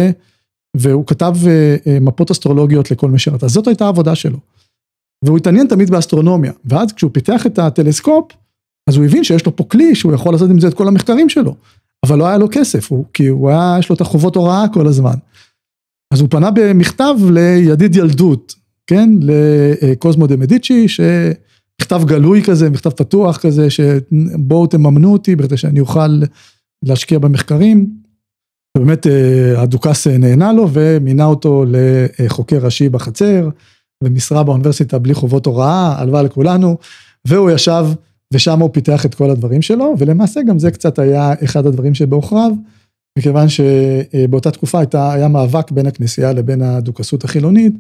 A: והוא כתב אה, אה, מפות אסטרולוגיות לכל מי שרצה, זאת הייתה העבודה שלו. והוא התעניין תמיד באסטרונומיה, ואז כשהוא פיתח את הטלסקופ, אז הוא הבין שיש לו פה כלי שהוא יכול לעשות עם זה את כל המחקרים שלו, אבל לא היה לו כסף, הוא, כי הוא היה, יש לו את החובות הוראה כל הזמן. אז הוא פנה במכתב לידיד ילדות, כן, לקוזמו דה מדיצ'י, שמכתב גלוי כזה, מכתב פתוח כזה, שבואו תממנו אותי בכדי שאני אוכל להשקיע במחקרים. ובאמת אה, הדוכס נהנה לו ומינה אותו לחוקר ראשי בחצר, ומשרה באוניברסיטה בלי חובות הוראה, הלוואה לכולנו, והוא ישב ושם הוא פיתח את כל הדברים שלו, ולמעשה גם זה קצת היה אחד הדברים שבעוכריו, מכיוון שבאותה תקופה הייתה, היה מאבק בין הכנסייה לבין הדוכסות החילונית,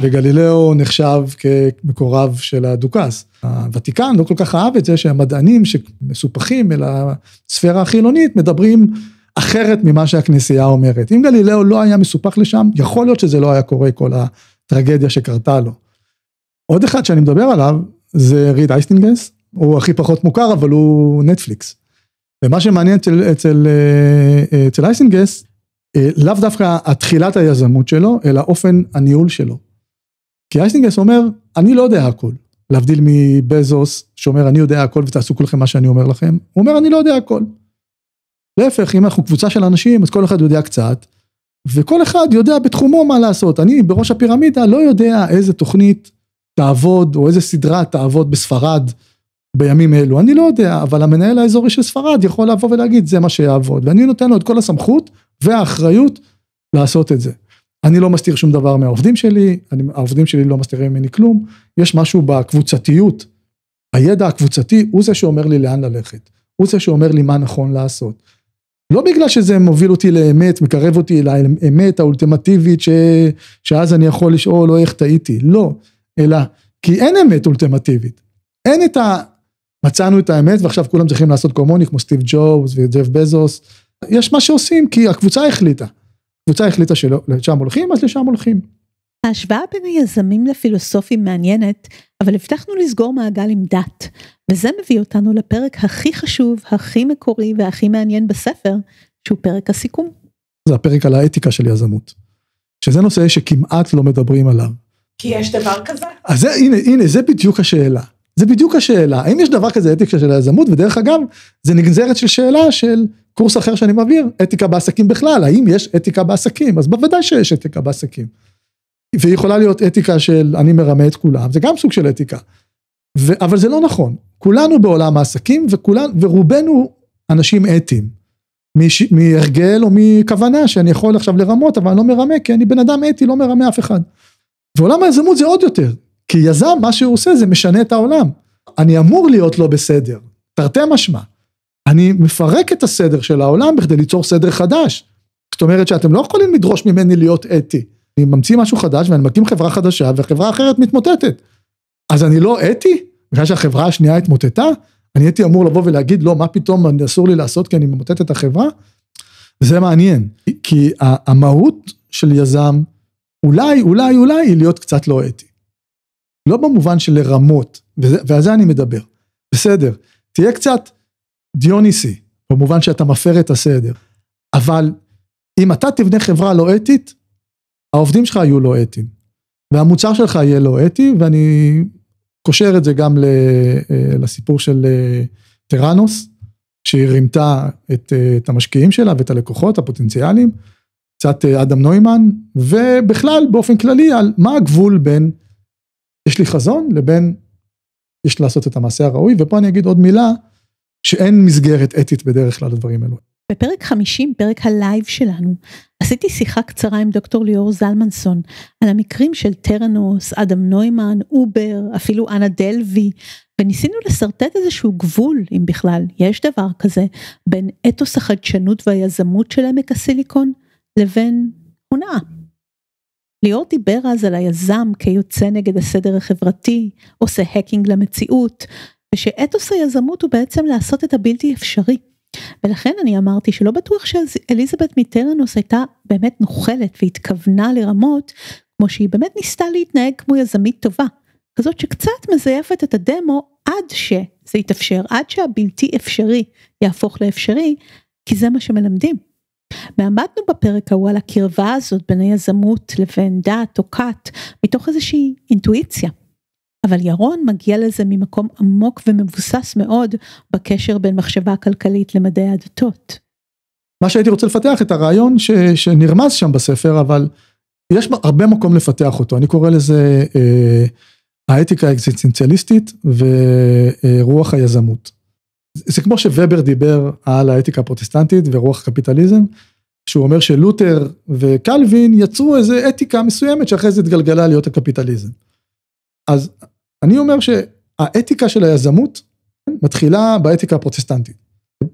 A: וגלילאו נחשב כמקורב של הדוכס. הוותיקן לא כל כך אהב את זה שהמדענים שמסופחים אל הספירה החילונית מדברים אחרת ממה שהכנסייה אומרת. אם גלילאו לא היה מסופח לשם, יכול להיות שזה לא היה קורה כל הטרגדיה שקרתה לו. עוד אחד שאני מדבר עליו זה ריד אייסטינגס, הוא הכי פחות מוכר אבל הוא נטפליקס. ומה שמעניין אצל, אצל, אצל אייסטינגס, אה, לאו דווקא התחילת היזמות שלו, אלא אופן הניהול שלו. כי אייסטינגס אומר, אני לא יודע הכל. להבדיל מבזוס, שאומר, אני יודע הכל ותעשו כולכם מה שאני אומר לכם, הוא אומר, אני לא יודע הכל. להפך, אם אנחנו קבוצה של אנשים, אז כל אחד יודע קצת, וכל אחד יודע בתחומו מה לעשות. אני בראש הפירמידה לא יודע איזה תוכנית תעבוד, או איזה סדרה תעבוד בספרד בימים אלו, אני לא יודע, אבל המנהל האזורי של ספרד יכול לבוא ולהגיד, זה מה שיעבוד, ואני נותן לו את כל הסמכות והאחריות לעשות את זה. אני לא מסתיר שום דבר מהעובדים שלי, אני, העובדים שלי לא מסתירים ממני כלום, יש משהו בקבוצתיות, הידע הקבוצתי הוא זה שאומר לי לאן ללכת, הוא זה שאומר לי מה נכון לעשות. לא בגלל שזה מוביל אותי לאמת, מקרב אותי לאמת האולטימטיבית ש... שאז אני יכול לשאול או איך טעיתי, לא, אלא כי אין אמת אולטימטיבית, אין את ה... מצאנו את האמת ועכשיו כולם צריכים לעשות כמוני כמו סטיב ג'ובס וג'ף בזוס, יש מה שעושים כי הקבוצה החליטה. קבוצה החליטה שלשם הולכים, אז לשם הולכים.
C: ההשוואה בין היזמים לפילוסופים מעניינת, אבל הבטחנו לסגור מעגל עם דת, וזה מביא אותנו לפרק הכי חשוב, הכי מקורי והכי מעניין בספר, שהוא פרק הסיכום.
A: זה הפרק על האתיקה של יזמות, שזה נושא שכמעט לא מדברים עליו.
C: כי יש דבר כזה?
A: אז זה, הנה, הנה, זה בדיוק השאלה. זה בדיוק השאלה, האם יש דבר כזה אתיקה של היזמות, ודרך אגב, זה נגזרת של שאלה של קורס אחר שאני מעביר, אתיקה בעסקים בכלל, האם יש אתיקה בעסקים? אז בוודאי שיש אתיקה בעסקים. והיא יכולה להיות אתיקה של אני מרמה את כולם, זה גם סוג של אתיקה. ו, אבל זה לא נכון, כולנו בעולם העסקים וכולן, ורובנו אנשים אתיים. מהרגל או מכוונה שאני יכול עכשיו לרמות, אבל אני לא מרמה, כי אני בן אדם אתי, לא מרמה אף אחד. ועולם היזמות זה עוד יותר, כי יזם, מה שהוא עושה זה משנה את העולם. אני אמור להיות לא בסדר, תרתי משמע. אני מפרק את הסדר של העולם בכדי ליצור סדר חדש. זאת אומרת שאתם לא יכולים לדרוש ממני להיות אתי. אני ממציא משהו חדש ואני מקים חברה חדשה וחברה אחרת מתמוטטת. אז אני לא אתי? בגלל שהחברה השנייה התמוטטה? אני הייתי אמור לבוא ולהגיד לא, מה פתאום אסור לי לעשות כי אני ממוטט את החברה? זה מעניין, כי המהות של יזם אולי, אולי, אולי היא להיות קצת לא אתי. לא במובן של לרמות, ועל זה אני מדבר. בסדר, תהיה קצת דיוניסי, במובן שאתה מפר את הסדר. אבל אם אתה תבנה חברה לא אתית, העובדים שלך יהיו לא אתיים. והמוצר שלך יהיה לא אתי, ואני קושר את זה גם אה, לסיפור של אה, טראנוס, שהיא רימתה את, אה, את המשקיעים שלה ואת הלקוחות הפוטנציאליים, קצת אדם נוימן, ובכלל באופן כללי על מה הגבול בין יש לי חזון לבין יש לעשות את המעשה הראוי, ופה אני אגיד עוד מילה, שאין מסגרת אתית בדרך כלל לדברים האלו.
C: בפרק 50, פרק הלייב שלנו, עשיתי שיחה קצרה עם דוקטור ליאור זלמנסון על המקרים של טרנוס, אדם נוימן, אובר, אפילו אנה דלוי, וניסינו לשרטט איזשהו גבול, אם בכלל יש דבר כזה, בין אתוס החדשנות והיזמות של עמק הסיליקון לבין הונאה. ליאור דיבר אז על היזם כיוצא נגד הסדר החברתי, עושה hacking למציאות, ושאתוס היזמות הוא בעצם לעשות את הבלתי אפשרי. ולכן אני אמרתי שלא בטוח שאליזבת מיטרנוס הייתה באמת נוכלת והתכוונה לרמות, כמו שהיא באמת ניסתה להתנהג כמו יזמית טובה. כזאת שקצת מזייפת את הדמו עד שזה יתאפשר, עד שהבלתי אפשרי יהפוך לאפשרי, כי זה מה שמלמדים. ועמדנו בפרק ההוא על הקרבה הזאת בין היזמות לבין דת או כת, מתוך איזושהי אינטואיציה. אבל ירון מגיע לזה ממקום עמוק ומבוסס מאוד בקשר בין מחשבה כלכלית למדעי הדתות.
A: מה שהייתי רוצה לפתח את הרעיון ש, שנרמז שם בספר, אבל יש הרבה מקום לפתח אותו, אני קורא לזה אה, האתיקה האקזיסטנציאליסטית ורוח היזמות. זה כמו שובר דיבר על האתיקה הפרוטסטנטית ורוח קפיטליזם, שהוא אומר שלותר וקלווין יצרו איזה אתיקה מסוימת שאחרי זה התגלגלה להיות הקפיטליזם. אז אני אומר שהאתיקה של היזמות מתחילה באתיקה הפרוטסטנטית,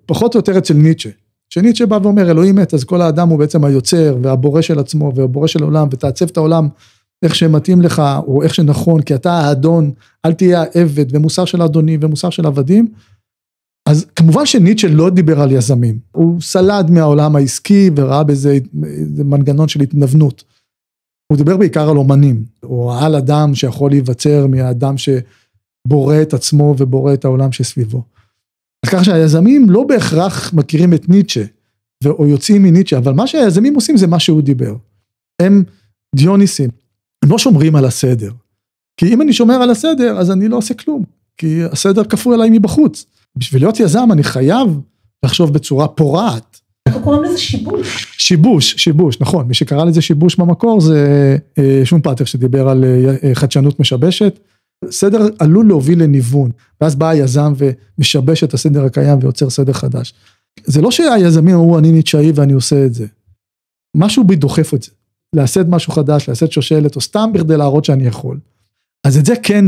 A: פחות או יותר אצל ניטשה. שניטשה בא ואומר אלוהים מת אז כל האדם הוא בעצם היוצר והבורא של עצמו והבורא של העולם ותעצב את העולם איך שמתאים לך או איך שנכון כי אתה האדון אל תהיה העבד ומוסר של אדונים ומוסר של עבדים. אז כמובן שניטשה לא דיבר על יזמים הוא סלד מהעולם העסקי וראה בזה מנגנון של התנוונות. הוא דיבר בעיקר על אומנים, או על אדם שיכול להיווצר מהאדם שבורא את עצמו ובורא את העולם שסביבו. אז ככה שהיזמים לא בהכרח מכירים את ניטשה, או יוצאים מניטשה, אבל מה שהיזמים עושים זה מה שהוא דיבר. הם דיוניסים, הם לא שומרים על הסדר. כי אם אני שומר על הסדר, אז אני לא עושה כלום, כי הסדר כפוי עליי מבחוץ. בשביל להיות יזם אני חייב לחשוב בצורה פורעת,
C: קוראים לזה שיבוש.
A: שיבוש, שיבוש, נכון, מי שקרא לזה שיבוש במקור זה אה, שום פאטר שדיבר על אה, חדשנות משבשת. סדר עלול להוביל לניוון, ואז בא היזם ומשבש את הסדר הקיים ויוצר סדר חדש. זה לא שהיזמים אמרו אני ניטשאי ואני עושה את זה. משהו בי דוחף את זה. לעשות משהו חדש, לעשות שושלת, או סתם בכדי להראות שאני יכול. אז את זה כן,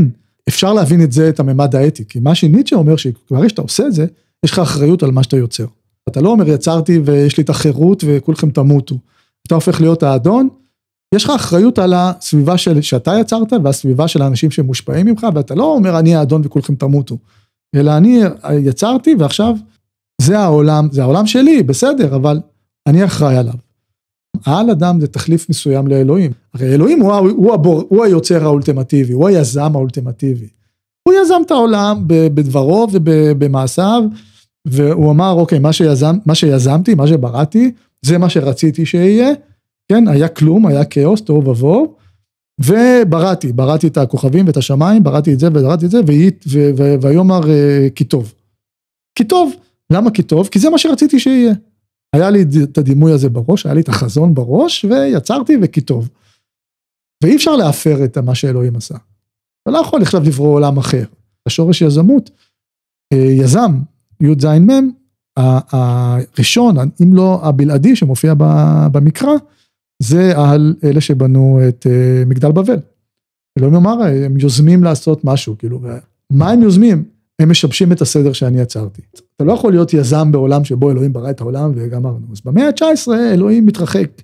A: אפשר להבין את זה, את הממד האתי, כי מה שניטשה אומר, שכבר שאתה עושה את זה, יש לך אחריות על מה שאתה יוצר. אתה לא אומר יצרתי ויש לי את החירות וכולכם תמותו. אתה הופך להיות האדון, יש לך אחריות על הסביבה של, שאתה יצרת והסביבה של האנשים שמושפעים ממך, ואתה לא אומר אני האדון וכולכם תמותו, אלא אני יצרתי ועכשיו זה העולם, זה העולם שלי, בסדר, אבל אני אחראי עליו. העל אדם זה תחליף מסוים לאלוהים. הרי אלוהים הוא, הוא, הבור, הוא היוצר האולטימטיבי, הוא היזם האולטימטיבי. הוא יזם את העולם בדברו ובמעשיו. והוא אמר אוקיי מה שיזם מה שיזמתי מה שבראתי זה מה שרציתי שיהיה כן היה כלום היה כאוס תוהו ובוהו ובראתי בראתי את הכוכבים ואת השמיים בראתי את זה ובראתי את זה ויאמר אה, כי טוב. כי טוב למה כי טוב כי זה מה שרציתי שיהיה. היה לי את הדימוי הזה בראש היה לי את החזון בראש ויצרתי וכי טוב. ואי אפשר להפר את מה שאלוהים עשה. אתה לא יכול עכשיו לברוא עולם אחר. השורש יזמות אה, יזם י"ז מ', הראשון, אם לא הבלעדי שמופיע במקרא, זה על אלה שבנו את אה, מגדל בבל. אלוהים אמר, הם יוזמים לעשות משהו, כאילו, מה הם יוזמים? הם משבשים את הסדר שאני יצרתי. אתה לא יכול להיות יזם בעולם שבו אלוהים ברא את העולם וגמרנו. אז במאה ה-19 אלוהים מתרחק.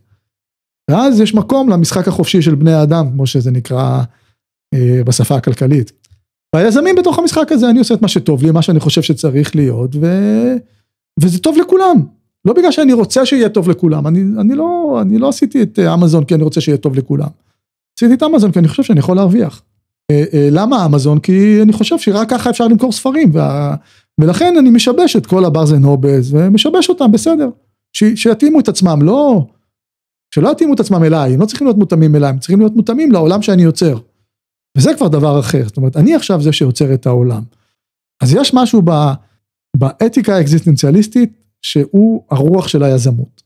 A: ואז יש מקום למשחק החופשי של בני האדם, כמו שזה נקרא אה, בשפה הכלכלית. והיזמים בתוך המשחק הזה, אני עושה את מה שטוב לי, מה שאני חושב שצריך להיות, ו... וזה טוב לכולם. לא בגלל שאני רוצה שיהיה טוב לכולם, אני, אני, לא, אני לא עשיתי את אה, אמזון כי אני רוצה שיהיה טוב לכולם. עשיתי את אמזון כי אני חושב שאני יכול להרוויח. אה, אה, למה אמזון? כי אני חושב שרק ככה אפשר למכור ספרים, וה... ולכן אני משבש את כל הברזן הובז, ומשבש אותם, בסדר. ש... שיתאימו את עצמם, לא... שלא יתאימו את עצמם אליי, הם לא צריכים להיות מותאמים אליי, הם צריכים להיות מותאמים לעולם שאני יוצר. וזה כבר דבר אחר, זאת אומרת, אני עכשיו זה שיוצר את העולם. אז יש משהו ב, באתיקה האקזיסטנציאליסטית שהוא הרוח של היזמות.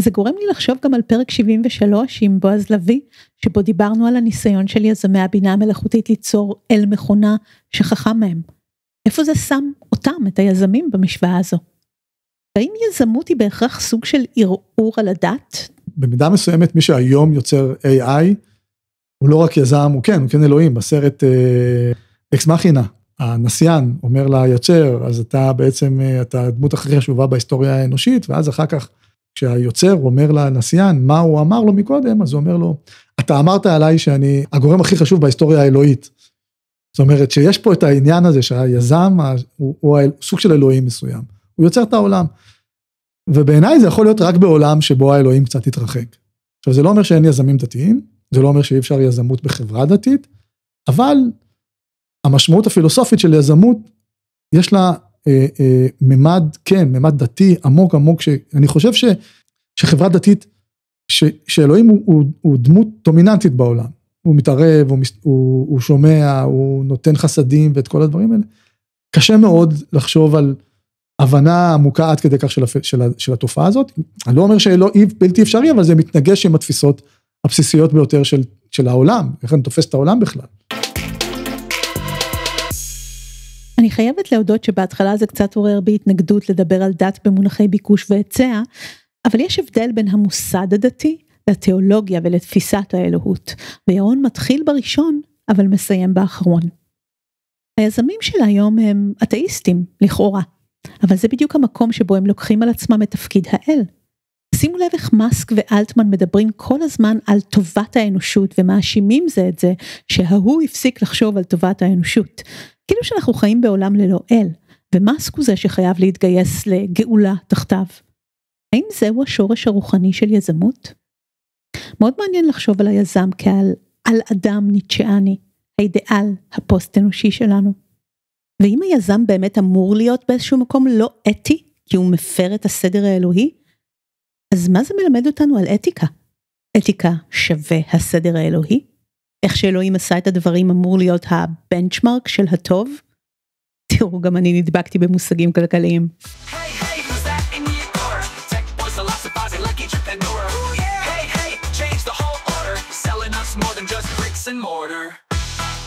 C: זה גורם לי לחשוב גם על פרק 73 עם בועז לביא, שבו דיברנו על הניסיון של יזמי הבינה המלאכותית ליצור אל מכונה שחכם מהם. איפה זה שם אותם, את היזמים, במשוואה הזו? האם יזמות היא בהכרח סוג של ערעור על הדת?
A: במידה מסוימת מי שהיום יוצר AI הוא לא רק יזם, הוא כן, הוא כן אלוהים, בסרט אה, אקס מכינה, הנסיין אומר ליוצר, אז אתה בעצם, אתה הדמות הכי חשובה בהיסטוריה האנושית, ואז אחר כך, כשהיוצר אומר לנסיין מה הוא אמר לו מקודם, אז הוא אומר לו, אתה אמרת עליי שאני הגורם הכי חשוב בהיסטוריה האלוהית. זאת אומרת שיש פה את העניין הזה שהיזם הוא, הוא סוג של אלוהים מסוים, הוא יוצר את העולם. ובעיניי זה יכול להיות רק בעולם שבו האלוהים קצת יתרחק. עכשיו זה לא אומר שאין יזמים דתיים, זה לא אומר שאי אפשר יזמות בחברה דתית, אבל המשמעות הפילוסופית של יזמות, יש לה אה, אה, ממד, כן, ממד דתי עמוק עמוק, שאני חושב ש, שחברה דתית, ש, שאלוהים הוא, הוא, הוא דמות דומיננטית בעולם. הוא מתערב, הוא, הוא, הוא שומע, הוא נותן חסדים ואת כל הדברים האלה. קשה מאוד לחשוב על הבנה עמוקה עד כדי כך של, של, של התופעה הזאת. אני לא אומר שלא בלתי אפשרי, אבל זה מתנגש עם התפיסות הבסיסיות ביותר של, של העולם, איך אני תופס את העולם בכלל.
C: אני חייבת להודות שבהתחלה זה קצת עורר בי התנגדות לדבר על דת במונחי ביקוש והיצע, אבל יש הבדל בין המוסד הדתי לתיאולוגיה ולתפיסת האלוהות, וירון מתחיל בראשון, אבל מסיים באחרון. היזמים של היום הם אתאיסטים, לכאורה, אבל זה בדיוק המקום שבו הם לוקחים על עצמם את תפקיד האל. שימו לב איך מאסק ואלטמן מדברים כל הזמן על טובת האנושות ומאשימים זה את זה שההוא הפסיק לחשוב על טובת האנושות. כאילו שאנחנו חיים בעולם ללא אל, ומאסק הוא זה שחייב להתגייס לגאולה תחתיו. האם זהו השורש הרוחני של יזמות? מאוד מעניין לחשוב על היזם כעל על אדם ניטשיאני, האידיאל הפוסט אנושי שלנו. ואם היזם באמת אמור להיות באיזשהו מקום לא אתי, כי הוא מפר את הסדר האלוהי, אז מה זה מלמד אותנו על אתיקה? אתיקה שווה הסדר האלוהי? איך שאלוהים עשה את הדברים אמור להיות הבנצ'מרק של הטוב? תראו, גם אני נדבקתי במושגים כלכליים.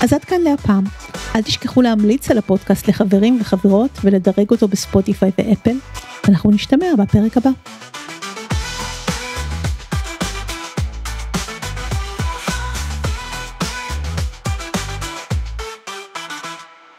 C: אז עד כאן להפעם. אל תשכחו להמליץ על הפודקאסט לחברים וחברות ולדרג אותו בספוטיפיי ואפל. אנחנו נשתמע בפרק הבא.